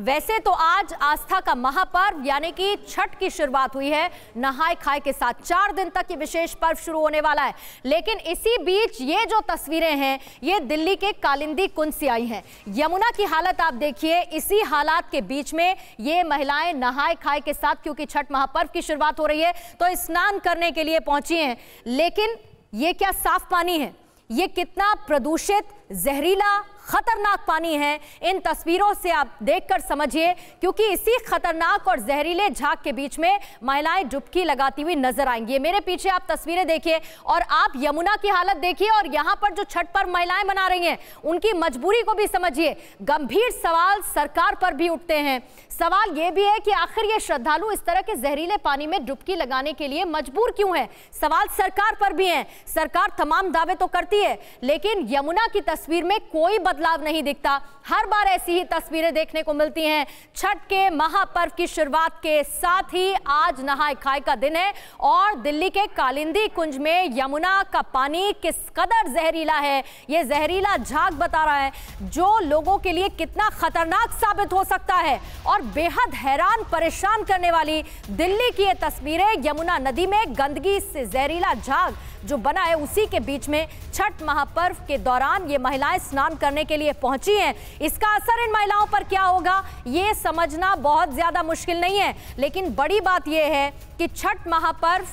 वैसे तो आज आस्था का महापर्व, यानी कि छठ की शुरुआत हुई है। नहाय खाए के साथ चार दिन तक ये विशेष पर्व शुरू होने वाला है। लेकिन इसी बीच ये जो तस्वीरें हैं, ये दिल्ली के कालिंदी कुंज से आई हैं। यमुना की हालत आप देखिए, इसी हालात के बीच में ये महिलाएँ नहाय खाए के साथ, क्योंकि छठ महापर्व की शुरुआत हो रही है तो स्नान करने के लिए पहुँची हैं। लेकिन ये क्या साफ़ पानी है? ये कितना प्रदूषित, जहरीला, खतरनाक पानी है। इन तस्वीरों से आप देखकर समझिए, क्योंकि इसी खतरनाक और जहरीले झाग के बीच में महिलाएँ डुबकी लगाती हुई नज़र आएँगी। मेरे पीछे आप तस्वीरें देखिए और आप यमुना की हालत देखिए और यहाँ पर जो छठ पर महिलाएँ मना रही हैं, उनकी मजबूरी को भी समझिए। गंभीर सवाल सरकार पर भी उठते हैं। सवाल यह भी है कि आखिर ये श्रद्धालु इस तरह के जहरीले पानी में डुबकी लगाने के लिए मजबूर क्यों है? सवाल सरकार पर भी है। सरकार तमाम दावे तो करती है। लेकिन यमुना की तस्वीर में कोई बदलाव नहीं दिखता। हर बार ऐसी ही तस्वीरें देखने को मिलती हैं। छठ के महापर्व की शुरुआत के साथ ही आज नहाय खाए का दिन है और दिल्ली के कालिंदी कुंज में यमुना का पानी किस कदर जहरीला है, ये जहरीला झाग बता रहा है, जो लोगों के लिए कितना खतरनाक साबित हो सकता है और बेहद हैरान परेशान करने वाली दिल्ली की ये तस्वीरें यमुना नदी में गंदगी से जहरीला झाग जो बना है उसी के बीच में छठ महापर्व के दौरान ये महिलाएँ स्नान करने के लिए पहुँची हैं। इसका असर इन महिलाओं पर क्या होगा, ये समझना बहुत ज़्यादा मुश्किल नहीं है। लेकिन बड़ी बात यह है कि छठ महापर्व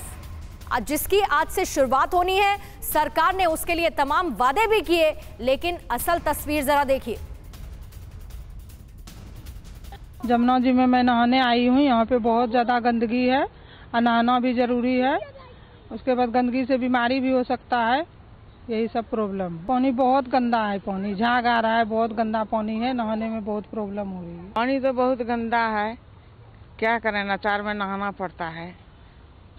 जिसकी आज से शुरुआत होनी है, सरकार ने उसके लिए तमाम वादे भी किए, लेकिन असल तस्वीर जरा देखिए। जमुना जी में मैं नहाने आई हूँ, यहाँ पे बहुत ज़्यादा गंदगी है नहाना भी ज़रूरी है। उसके बाद गंदगी से बीमारी भी हो सकता है। यही सब प्रॉब्लम पानी बहुत गंदा है पानी झाग आ रहा है बहुत गंदा पानी है नहाने में बहुत प्रॉब्लम हो रही है। पानी तो बहुत गंदा है। क्या करें नचार में नहाना पड़ता है।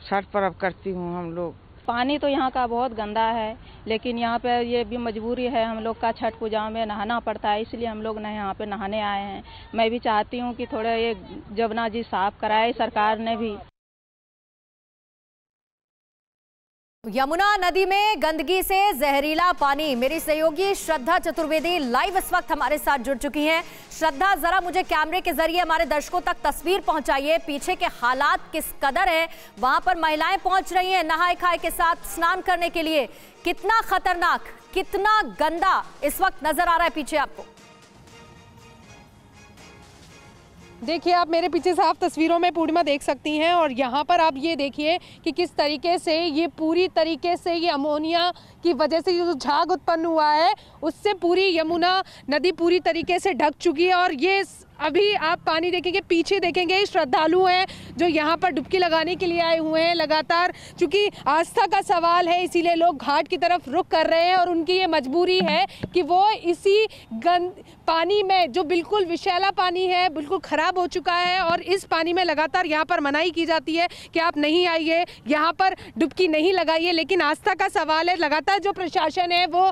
छठ पर्व करती हूँ हम लोग। पानी तो यहाँ का बहुत गंदा है लेकिन यहाँ पे ये भी मजबूरी है हम लोग का छठ पूजा में नहाना पड़ता है इसलिए हम लोग न यहाँ पे नहाने आए हैं। मैं भी चाहती हूँ कि थोड़ा ये जमुना जी साफ़ कराए सरकार ने भी। यमुना नदी में गंदगी से जहरीला पानी। मेरी सहयोगी श्रद्धा चतुर्वेदी लाइव इस वक्त हमारे साथ जुड़ चुकी हैं। श्रद्धा, जरा मुझे कैमरे के ज़रिए हमारे दर्शकों तक तस्वीर पहुंचाइए। पीछे के हालात किस कदर है? वहाँ पर महिलाएँ पहुँच रही हैं नहाए खाए के साथ स्नान करने के लिए। कितना खतरनाक, कितना गंदा इस वक्त नज़र आ रहा है पीछे आपको। देखिए, आप मेरे पीछे साफ़ तस्वीरों में पूर्णिमा देख सकती हैं और यहाँ पर आप ये देखिए कि किस तरीके से ये पूरी तरीके से ये अमोनिया की वजह से जो झाग उत्पन्न हुआ है, उससे पूरी यमुना नदी पूरी तरीके से ढक चुकी है और ये अभी आप पानी देखेंगे, पीछे देखेंगे, श्रद्धालु हैं जो यहाँ पर डुबकी लगाने के लिए आए हुए हैं लगातार। क्योंकि आस्था का सवाल है, इसीलिए लोग घाट की तरफ़ रुक कर रहे हैं और उनकी ये मजबूरी है कि वो इसी गंद पानी में, जो बिल्कुल विशैला पानी है, बिल्कुल ख़राब हो चुका है और इस पानी में लगातार यहाँ पर मनाही की जाती है कि आप नहीं आइए, यहाँ पर डुबकी नहीं लगाइए। लेकिन आस्था का सवाल है, लगातार जो प्रशासन है, वो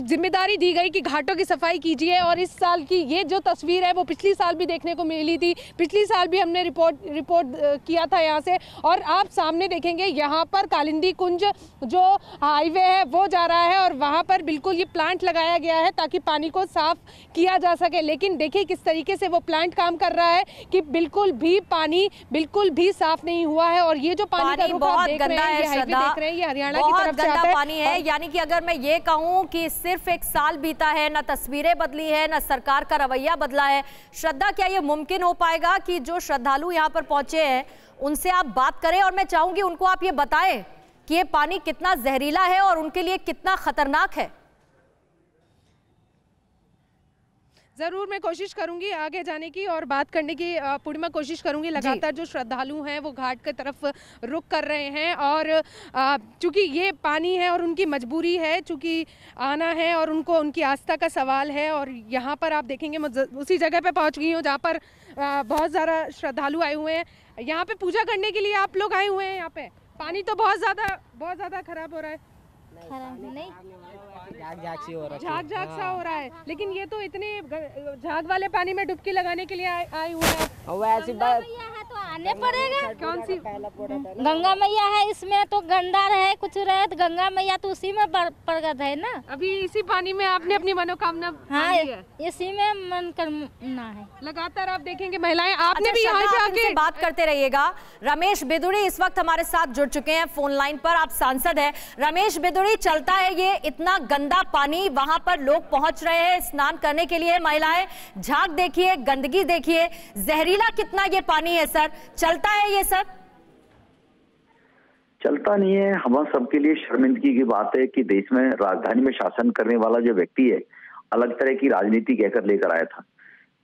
ज़िम्मेदारी दी गई कि घाटों की सफ़ाई कीजिए और इस साल की ये जो तस्वीर है, वो पिछली साल भी देखने को मिली थी। पिछली साल भी हमने रिपोर्ट रिपोर्ट किया था यहाँ से। और आप सामने देखेंगे यहाँ पर कालिंदी कुंज जो हाईवे है वो जा रहा है और वहाँ पर बिल्कुल ये प्लांट लगाया गया है ताकि पानी को साफ़ किया जा सके। लेकिन देखिए किस तरीके से वो प्लांट काम कर रहा है कि बिल्कुल भी पानी बिल्कुल भी साफ़ नहीं हुआ है और ये जो पानी, पानी का देख रहे हैं ये देख रहे हैं ये हरियाणा की तरफ़ है। पानी है। यानी कि अगर मैं ये कहूँ कि सिर्फ़ एक साल बीता है ना तस्वीरें बदली है ना सरकार का रवैया बदला है श्रद्धा, क्या ये मुमकिन हो पाएगा कि जो श्रद्धालु यहाँ पर पहुँचे हैं, उनसे आप बात करें और मैं चाहूँगी उनको आप ये बताएँ कि ये पानी कितना जहरीला है और उनके लिए कितना खतरनाक है। ज़रूर मैं कोशिश करूँगी आगे जाने की और बात करने की पूर्णिमा कोशिश करूँगी। लगातार जो श्रद्धालु हैं वो घाट की तरफ़ रुक कर रहे हैं और चूँकि ये पानी है और उनकी मजबूरी है चूँकि आना है और उनको उनकी आस्था का सवाल है और यहाँ पर आप देखेंगे मैं उसी जगह पे पहुँच गई हूँ जहाँ पर बहुत ज़्यादा श्रद्धालु आए हुए हैं। यहाँ पर पूजा करने के लिए आप लोग आए हुए हैं यहाँ पे। पानी तो बहुत ज़्यादा बहुत ज़्यादा खराब हो रहा है। झाग झाग सी हो रहा झाग झाग सा हो रहा है। लेकिन ये तो इतने झाग वाले पानी में डुबकी लगाने के लिए आए हुए हैं। वैसे आने पड़ेगा? कौन सी? गंगा मैया है इसमें तो गंदा रहे कुछ रहे तो गंगा मैया तो उसी में पर- प्रगट है ना? अभी इसी पानी में आपने अपनी मनोकामना हाँ है? इसी में मन करना है। लगातार आप देखेंगे महिलाएँ आपने अच्छा, भी यहाँ इनसे आके बात करते रहिएगा। रमेश बिदुड़ी इस वक्त हमारे साथ जुड़ चुके हैं फ़ोन लाइन पर। आप सांसद है। रमेश बिदुड़ी चलता है ये इतना गंदा पानी वहाँ पर लोग पहुँच रहे हैं स्नान करने के लिए। महिलाएँ झाग देखिए गंदगी देखिए। जहरीला कितना ये पानी है सर? चलता है ये सब? चलता नहीं है। हम सबके लिए शर्मिंदगी की बात है कि देश में राजधानी में शासन करने वाला जो व्यक्ति है, अलग तरह की राजनीति कहकर लेकर आया था।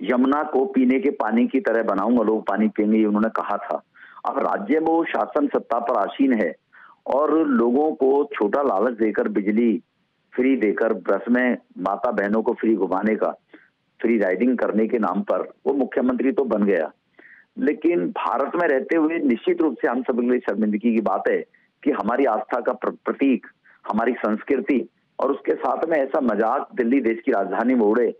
यमुना को पीने के पानी की तरह बनाऊँगा, लोग पानी पिएँगे ये उन्होंने कहा था। अब राज्य में वो शासन सत्ता पर आसीन है और लोगों को छोटा लालच देकर, बिजली फ्री देकर, बस में माता बहनों को फ्री घुमाने का, फ्री राइडिंग करने के नाम पर, वो मुख्यमंत्री तो बन गया। लेकिन भारत में रहते हुए निश्चित रूप से हम के लिए शर्मिंदगी की बात है कि हमारी आस्था का प्रतीक, हमारी संस्कृति और उसके साथ में ऐसा मज़ाक दिल्ली देश की राजधानी में उड़े।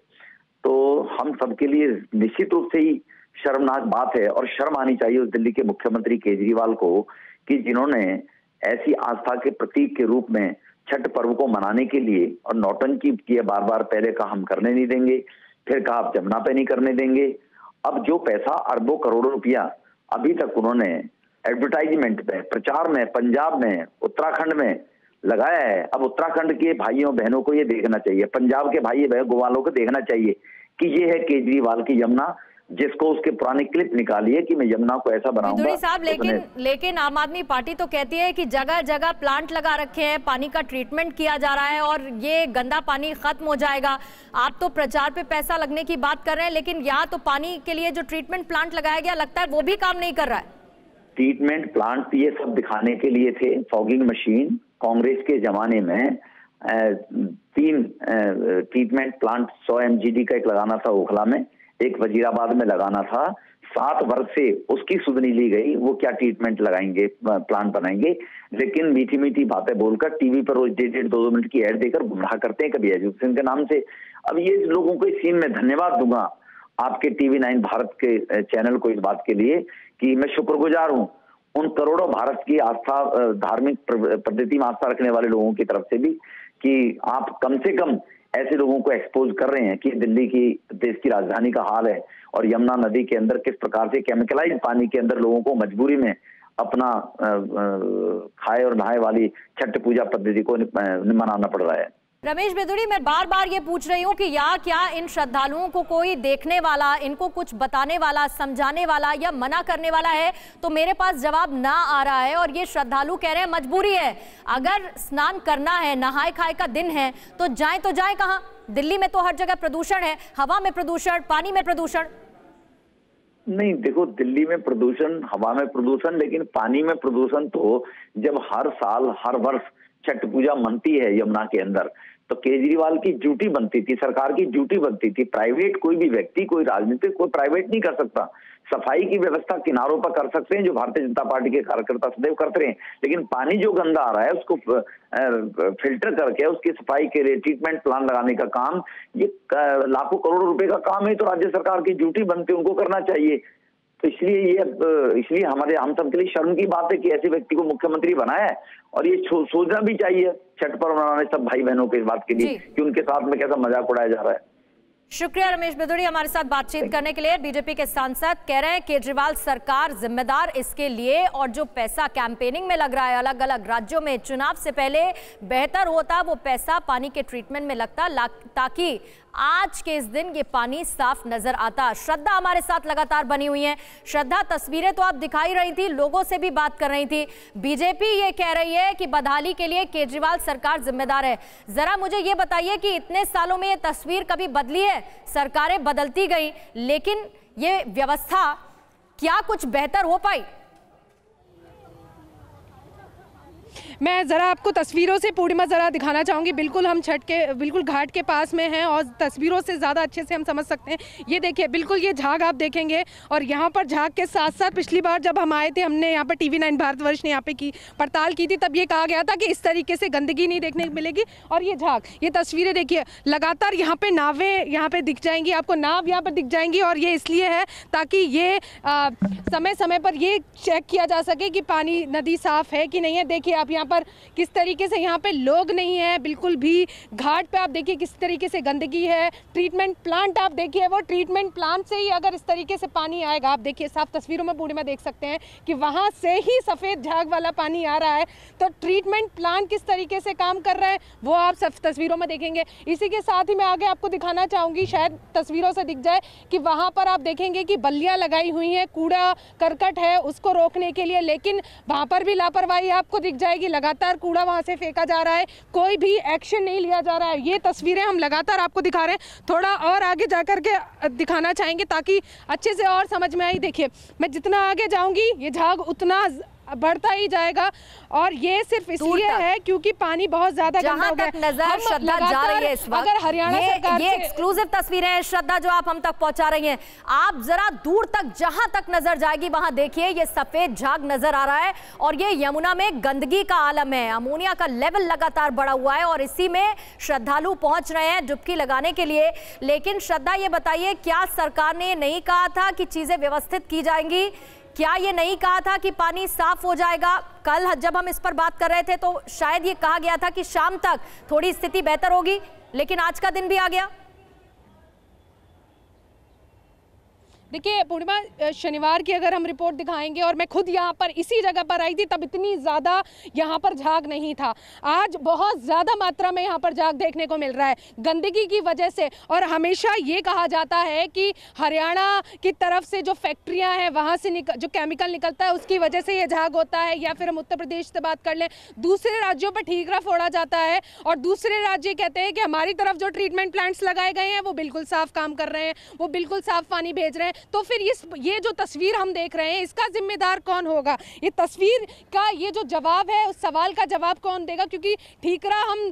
तो हम सबके लिए निश्चित रूप से ही शर्मनाक बात है और शर्म आनी चाहिए उस दिल्ली के मुख्यमंत्री केजरीवाल को कि जिन्होंने ऐसी आस्था के प्रतीक के रूप में छठ पर्व को मनाने के लिए और नौटंकी किए बार बार पहले कहा हम करने नहीं देंगे, फिर कहा आप जमुना पे नहीं करने देंगे। अब जो पैसा अरबों करोड़ों रुपया अभी तक उन्होंने एडवर्टाइजमेंट में, प्रचार में, पंजाब में, उत्तराखंड में लगाया है, अब उत्तराखंड के भाइयों, बहनों को ये देखना चाहिए, पंजाब के भाई, बहन, गोवालों को देखना चाहिए कि ये है केजरीवाल की यमुना जिसको उसके पुराने क्लिप निकालिए कि मैं यमुना को ऐसा बनाऊँगा साहब लेकिन लेकिन आम आदमी पार्टी तो कहती है कि जगह जगह प्लांट लगा रखे हैं पानी का ट्रीटमेंट किया जा रहा है और ये गंदा पानी खत्म हो जाएगा। आप तो प्रचार पे पैसा लगने की बात कर रहे हैं लेकिन यहाँ तो पानी के लिए जो ट्रीटमेंट प्लांट लगाया गया लगता है वो भी काम नहीं कर रहा है। ट्रीटमेंट प्लांट ये सब दिखाने के लिए थे। फॉगिंग मशीन कांग्रेस के जमाने में तीन ट्रीटमेंट प्लांट सौ एमजीडी का एक लगाना था ओखला में। एक वजीराबाद में लगाना था। सात वर्ष से उसकी सुधनी ली गई, वो क्या ट्रीटमेंट लगाएँगे प्लान बनाएँगे? लेकिन मीठी मीठी बातें बोलकर टीवी पर रोज डेढ़ डेढ़, दो दो मिनट की एड देकर गुमराह करते हैं कभी एजुकेशन के नाम से। अब ये लोगों को इस सीन में धन्यवाद दूँगा आपके टीवी नाइन भारत के चैनल को इस बात के लिए कि मैं शुक्रगुजार हूँ उन करोड़ों भारत की आस्था धार्मिक पद्धति में आस्था रखने वाले लोगों की तरफ़ से भी कि आप कम से कम ऐसे लोगों को एक्सपोज कर रहे हैं कि दिल्ली की, देश की राजधानी का हाल है और यमुना नदी के अंदर किस प्रकार से केमिकलाइज पानी के अंदर लोगों को मजबूरी में अपना खाए और नहाए वाली छठ पूजा पद्धति को मनाना पड़ रहा है। रमेश बेदुड़ी, मैं बार बार ये पूछ रही हूँ कि या क्या इन श्रद्धालुओं को कोई देखने वाला, इनको कुछ बताने वाला, समझाने वाला या मना करने वाला है? तो मेरे पास जवाब ना आ रहा है और ये श्रद्धालु कह रहे हैं, मजबूरी है। अगर स्नान करना है, नहाए खाए का दिन है तो जाए तो जाए कहाँ? दिल्ली में तो हर जगह प्रदूषण है, हवा में प्रदूषण, पानी में प्रदूषण। नहीं, देखो, दिल्ली में प्रदूषण, हवा में प्रदूषण, लेकिन पानी में प्रदूषण तो जब हर साल, हर वर्ष छठ पूजा मनती है यमुना के अंदर। तो केजरीवाल की ड्यूटी बनती थी, सरकार की ड्यूटी बनती थी। प्राइवेट कोई भी व्यक्ति, कोई राजनीतिक, कोई प्राइवेट नहीं कर सकता। सफ़ाई की व्यवस्था किनारों पर कर सकते हैं, जो भारतीय जनता पार्टी के कार्यकर्ता सदैव करते रहे। लेकिन पानी जो गंदा आ रहा है, उसको फ़िल्टर करके, उसकी सफ़ाई के लिए ट्रीटमेंट प्लान लगाने का काम, ये लाखों करोड़ों रुपए का काम है तो राज्य सरकार की ड्यूटी बनती उनको करना चाहिए। तो इसलिए ये इसलिए हमारे हम सब के लिए शर्म की बात है कि ऐसे व्यक्ति को मुख्यमंत्री बनाया है और ये सोचना भी चाहिए छठ पर्व मनाने सब भाई बहनों के इस बात के लिए कि उनके साथ में कैसा मज़ाक उड़ाया जा रहा है। शुक्रिया रमेश बिदुड़ी हमारे साथ बातचीत करने के लिए। बीजेपी के सांसद कह रहे हैं केजरीवाल सरकार जिम्मेदार इसके लिए और जो पैसा कैंपेनिंग में लग रहा है अलग अलग राज्यों में चुनाव से पहले बेहतर होता वो पैसा पानी के ट्रीटमेंट में लगता ताकि आज के इस दिन ये पानी साफ़ नज़र आता। श्रद्धा हमारे साथ लगातार बनी हुई है। श्रद्धा, तस्वीरें तो आप दिखाई रही थी, लोगों से भी बात कर रही थी। बीजेपी ये कह रही है कि बदहाली के लिए केजरीवाल सरकार जिम्मेदार है। जरा मुझे ये बताइए कि इतने सालों में ये तस्वीर कभी बदली है? सरकारें बदलती गई, लेकिन ये व्यवस्था क्या कुछ बेहतर हो पाई? मैं ज़रा आपको तस्वीरों से पूर्णिमा ज़रा दिखाना चाहूँगी। बिल्कुल हम छठ के, बिल्कुल घाट के पास में हैं और तस्वीरों से ज़्यादा अच्छे से हम समझ सकते हैं। ये देखिए, बिल्कुल ये झाग आप देखेंगे और यहाँ पर झाग के साथ साथ पिछली बार जब हम आए थे, हमने यहाँ पर टी वी नाइन भारतवर्ष ने यहाँ पे की, पड़ताल की थी, तब ये कहा गया था कि इस तरीके से गंदगी नहीं देखने को मिलेगी और ये झाग, ये तस्वीरें देखिए, लगातार यहाँ पर नावें यहाँ पर दिख जाएँगी, आपको नाव यहाँ पर दिख जाएँगी और ये इसलिए है ताकि ये समय समय पर ये चेक किया जा सके कि पानी नदी साफ़ है कि नहीं है। देखिए, आप यहाँ पर किस तरीके से यहाँ पे लोग नहीं है, बिल्कुल भी घाट पे आप देखिए किस तरीके से गंदगी है ट्रीटमेंट प्लांट आप देखिए, वो ट्रीटमेंट प्लांट से ही अगर इस तरीके से पानी आएगा, आप देखिए साफ़ तस्वीरों में पूर्णिमा देख सकते हैं कि वहाँ से ही सफ़ेद झाग वाला पानी आ रहा है। तो ट्रीटमेंट प्लांट किस तरीके से काम कर रहा है, वो आप सब तस्वीरों में देखेंगे। इसी के साथ ही मैं आगे आपको दिखाना चाहूँगी, शायद तस्वीरों से दिख जाए कि वहाँ पर आप देखेंगे कि बल्लियाँ लगाई हुई हैं, कूड़ा, करकट है उसको रोकने के लिए, लेकिन वहाँ पर भी लापरवाही आपको दिख जाएगी लगातार कूड़ा वहाँ से फेंका जा रहा है। कोई भी एक्शन नहीं लिया जा रहा है। ये तस्वीरें हम लगातार आपको दिखा रहे हैं। थोड़ा और आगे जा कर के दिखाना चाहेंगे ताकि अच्छे से और समझ में आई देखिए, मैं जितना आगे जाऊँगी, ये झाग उतना बढ़ता ही जाएगा। और ये सिर्फ़ इसलिए है क्योंकि पानी बहुत ज़्यादा गंदा हो तक नज़र श्रद्धा जा रही है इस वक्त अगर हरियाणा सरकार ये एक्सक्लूसिव तस्वीरें हैं श्रद्धा जो आप हम तक पहुँचा रही हैं। आप जरा दूर तक जहाँ तक नज़र जाएगी वहाँ देखिए ये सफ़ेद झाग नज़र आ रहा है और ये यमुना में गंदगी का आलम है। अमोनिया का लेवल लगातार बढ़ा हुआ है और इसी में श्रद्धालु पहुँच रहे हैं डुबकी लगाने के लिए। लेकिन श्रद्धा ये बताइए क्या सरकार ने नहीं कहा था कि चीज़ें व्यवस्थित की जाएँगी? क्या ये नहीं कहा था कि पानी साफ़ हो जाएगा? कल जब हम इस पर बात कर रहे थे तो शायद ये कहा गया था कि शाम तक थोड़ी स्थिति बेहतर होगी, लेकिन आज का दिन भी आ गया। देखिए, पूर्णिमा शनिवार की अगर हम रिपोर्ट दिखाएँगे और मैं खुद यहाँ पर इसी जगह पर आई थी, तब इतनी ज़्यादा यहाँ पर झाग नहीं था। आज बहुत ज़्यादा मात्रा में यहाँ पर झाग देखने को मिल रहा है। गंदगी की वजह से और हमेशा ये कहा जाता है कि हरियाणा की तरफ़ से जो फैक्ट्रियाँ हैं, वहाँ से निकल जो केमिकल निकलता है, उसकी वजह से ये झाग होता है या फिर हम उत्तर प्रदेश से बात कर लें, दूसरे राज्यों पर ठीकरा फोड़ा जाता है और दूसरे राज्य कहते हैं कि हमारी तरफ़ जो ट्रीटमेंट प्लांट्स लगाए गए हैं, वो बिल्कुल साफ़ काम कर रहे हैं, वो बिल्कुल साफ़ पानी भेज रहे हैं। तो फिर इस ये जो तस्वीर हम देख रहे हैं इसका जिम्मेदार कौन होगा? ये तस्वीर का ये जो जवाब है उस सवाल का जवाब कौन देगा? क्योंकि ठीकरा हम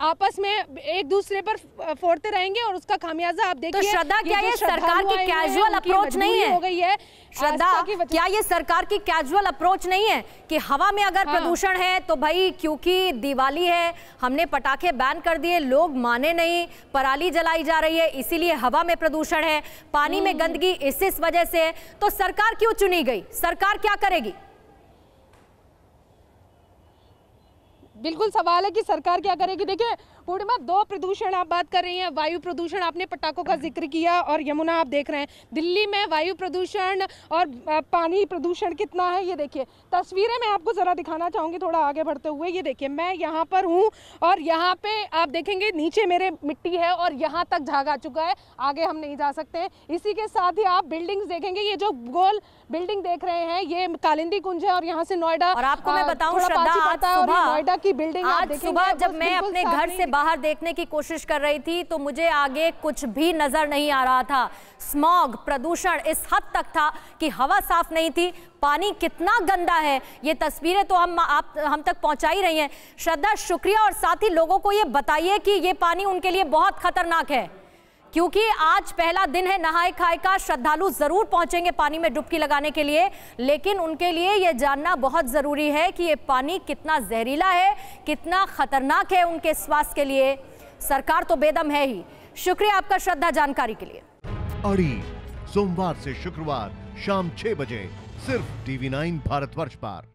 आपस में एक दूसरे पर फोड़ते रहेंगे और उसका खामियाजा आप देखिए तो श्रद्धा क्या ये सरकार की कैजुअल अप्रोच नहीं है? हो गई है। श्रद्धा क्या ये सरकार की कैजुअल अप्रोच नहीं है कि हवा में अगर हाँ। प्रदूषण है तो भाई क्योंकि दिवाली है हमने पटाखे बैन कर दिए लोग माने नहीं पराली जलाई जा रही है इसीलिए हवा में प्रदूषण है पानी में हम्म। गंदगी इस इस वजह से है तो सरकार क्यों चुनी गई सरकार क्या करेगी बिल्कुल सवाल है कि सरकार क्या करेगी देखिए पूर्णिमा दो प्रदूषण आप बात कर रही हैं वायु प्रदूषण आपने पटाखों का ज़िक्र किया और यमुना आप देख रहे हैं। दिल्ली में वायु प्रदूषण और पानी प्रदूषण कितना है ये देखिए। तस्वीरें मैं आपको ज़रा दिखाना चाहूँगी थोड़ा आगे बढ़ते हुए। ये देखिए मैं यहाँ पर हूँ और यहाँ पे आप देखेंगे नीचे मेरे मिट्टी है और यहाँ तक झाग आ चुका है। आगे हम नहीं जा सकते इसी के साथ ही आप बिल्डिंग्स देखेंगे ये जो गोल बिल्डिंग देख रहे हैं ये कालिंदी कुंज है और यहाँ से नोएडा और आपको मैं बताऊँ नोएडा की बिल्डिंग सुबह जब मैं अपने घर से बाहर देखने की कोशिश कर रही थी तो मुझे आगे कुछ भी नज़र नहीं आ रहा था। स्मॉग, प्रदूषण इस हद तक था कि हवा साफ़ नहीं थी, पानी कितना गंदा है, ये तस्वीरें तो हम, आप, हम तक पहुँचा ही रही हैं। श्रद्धा, शुक्रिया, और साथ ही लोगों को ये बताइए कि ये पानी उनके लिए बहुत खतरनाक है। क्योंकि आज पहला दिन है, नहाए खाए का। श्रद्धालु ज़रूर पहुँचेंगे पानी में डुबकी लगाने के लिए, लेकिन उनके लिए यह जानना बहुत ज़रूरी है कि यह पानी कितना जहरीला है, कितना खतरनाक है उनके स्वास्थ्य के लिए। सरकार तो बेदम है ही। शुक्रिया आपका श्रद्धा जानकारी के लिए। अड़ी, सोमवार से शुक्रवार शाम छह बजे, सिर्फ़ टीवी नाइन भारतवर्ष पर।